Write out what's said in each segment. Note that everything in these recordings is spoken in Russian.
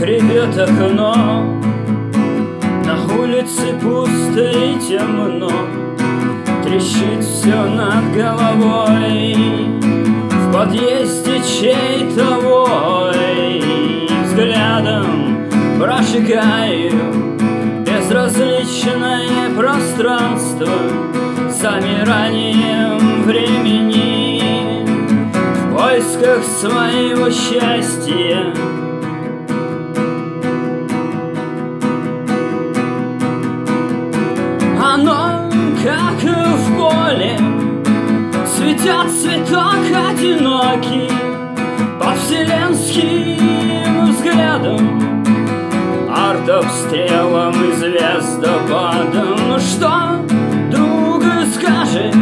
ревет окно На улице пусто и темно Трещит все над головой. В подъезде чей-то вой Взглядом прожигаю Безразличное пространство Замиранием времени. В поисках своего счастья как в поле Цветет цветок одинокий Под вселенским взглядом Артобстрелом и звездопадом. Ну что, друг, скажешь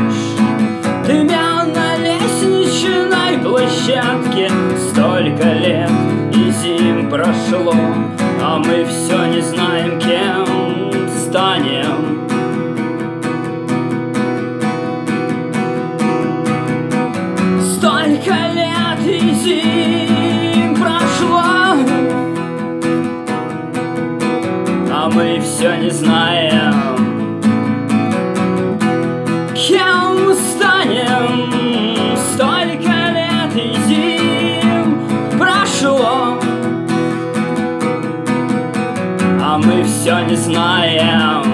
Дымя на лестничной площадке. Столько лет и зим прошло А мы все не знаем, кем станем все не знаем. Кем мы станем? Столько лет и зим прошло. А мы все не знаем.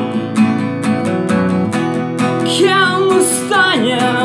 Кем мы станем?